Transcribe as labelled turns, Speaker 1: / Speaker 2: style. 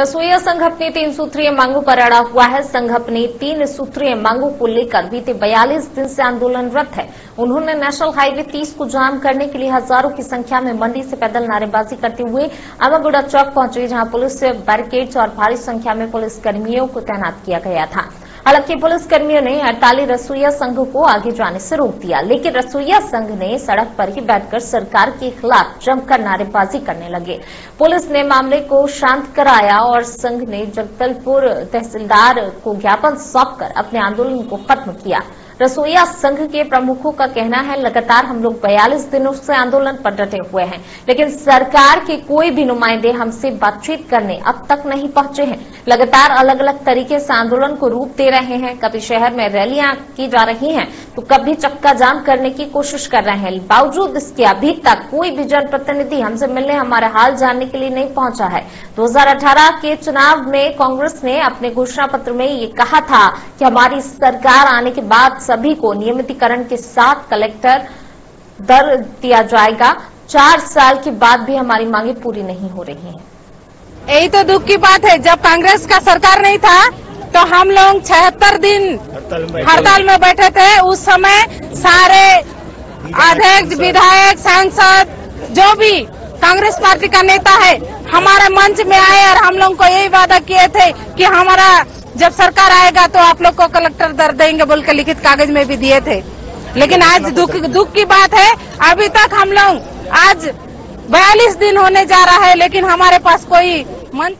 Speaker 1: रसोईया संघ अपनी तीन सूत्रीय मांगों पर अड़ा हुआ है। संघ अपनी तीन सूत्रीय मांगों को लेकर बीते 42 दिन से आंदोलनरत है। उन्होंने नेशनल हाईवे 30 को जाम करने के लिए हज़ारों की संख्या में मंडी से पैदल नारेबाजी करते हुए अमागुड़ा चौक पहुँचे, जहाँ पुलिस बैरिकेड्स और भारी संख्या में पुलिसकर्मियों को तैनात किया गया था। हालाँकि पुलिसकर्मियों ने हड़ताली रसोईया संघ को आगे जाने से रोक दिया, लेकिन रसोईया संघ ने सड़क पर ही बैठकर सरकार के खिलाफ जमकर नारेबाजी करने लगे। पुलिस ने मामले को शांत कराया और संघ ने जगदलपुर तहसीलदार को ज्ञापन सौंपकर अपने आंदोलन को खत्म किया। रसोईया संघ के प्रमुखों का कहना है, लगातार हम लोग बयालीस दिनों से आंदोलन पर डटे हुए हैं, लेकिन सरकार के कोई भी नुमाइंदे हमसे बातचीत करने अब तक नहीं पहुँचे हैं। लगातार अलग अलग तरीके से आंदोलन को रूप दे रहे हैं। कभी शहर में रैलियाँ की जा रही हैं। तो कभी चक्का जाम करने की कोशिश कर रहे हैं। बावजूद इसके अभी तक कोई भी जनप्रतिनिधि हमसे मिलने, हमारे हाल जानने के लिए नहीं पहुँचा है। 2018 के चुनाव में कांग्रेस ने अपने घोषणा पत्र में ये कहा था कि हमारी सरकार आने के बाद सभी को नियमितीकरण के साथ कलेक्टर दर दिया जाएगा। चार साल के बाद भी हमारी मांगे पूरी नहीं हो रही हैं।
Speaker 2: यही तो दुख की बात है, जब कांग्रेस का सरकार नहीं था तो हम लोग छहत्तर दिन हड़ताल में बैठे थे। उस समय सारे अध्यक्ष, विधायक, सांसद, जो भी कांग्रेस पार्टी का नेता है, हमारे मंच में आए और हम लोग को यही वादा किए थे कि हमारा जब सरकार आएगा तो आप लोग को कलेक्टर दर देंगे बोल के लिखित कागज़ में भी दिए थे। लेकिन आज दुख दुख की बात है, अभी तक हम लोग, आज बयालीस दिन होने जा रहा है, लेकिन हमारे पास कोई मंच